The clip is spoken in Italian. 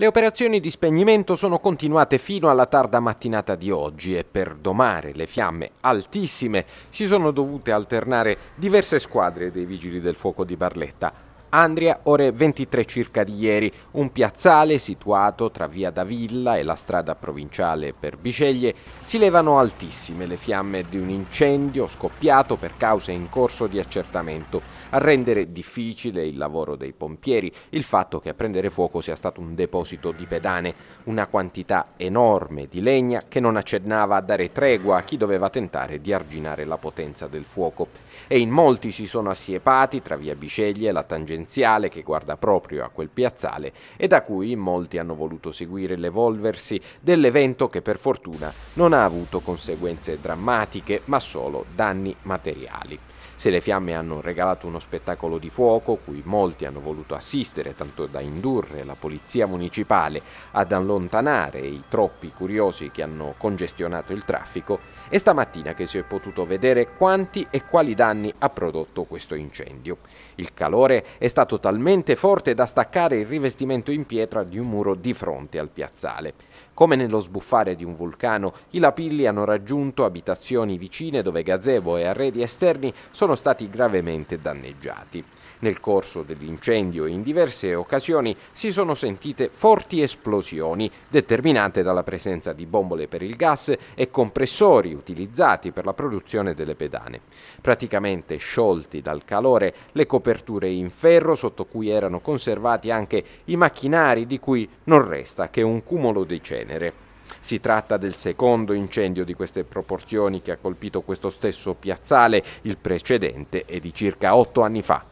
Le operazioni di spegnimento sono continuate fino alla tarda mattinata di oggi e per domare le fiamme altissime si sono dovute alternare diverse squadre dei vigili del fuoco di Barletta. Andria, ore 23 circa di ieri, un piazzale situato tra via Davilla e la strada provinciale per Biceglie, si levano altissime le fiamme di un incendio scoppiato per cause in corso di accertamento, a rendere difficile il lavoro dei pompieri il fatto che a prendere fuoco sia stato un deposito di pedane, una quantità enorme di legna che non accennava a dare tregua a chi doveva tentare di arginare la potenza del fuoco. E in molti si sono assiepati tra via Biceglie e la tangenziale residenziale che guarda proprio a quel piazzale e da cui molti hanno voluto seguire l'evolversi dell'evento che per fortuna non ha avuto conseguenze drammatiche ma solo danni materiali. Se le fiamme hanno regalato uno spettacolo di fuoco, cui molti hanno voluto assistere, tanto da indurre la polizia municipale ad allontanare i troppi curiosi che hanno congestionato il traffico, è stamattina che si è potuto vedere quanti e quali danni ha prodotto questo incendio. Il calore è stato talmente forte da staccare il rivestimento in pietra di un muro di fronte al piazzale. Come nello sbuffare di un vulcano, i lapilli hanno raggiunto abitazioni vicine dove gazebo e arredi esterni sono stati gravemente danneggiati. Nel corso dell'incendio in diverse occasioni si sono sentite forti esplosioni determinate dalla presenza di bombole per il gas e compressori utilizzati per la produzione delle pedane. Praticamente sciolti dal calore le coperture in ferro sotto cui erano conservati anche i macchinari di cui non resta che un cumulo di cenere. Si tratta del secondo incendio di queste proporzioni che ha colpito questo stesso piazzale, il precedente è di circa otto anni fa.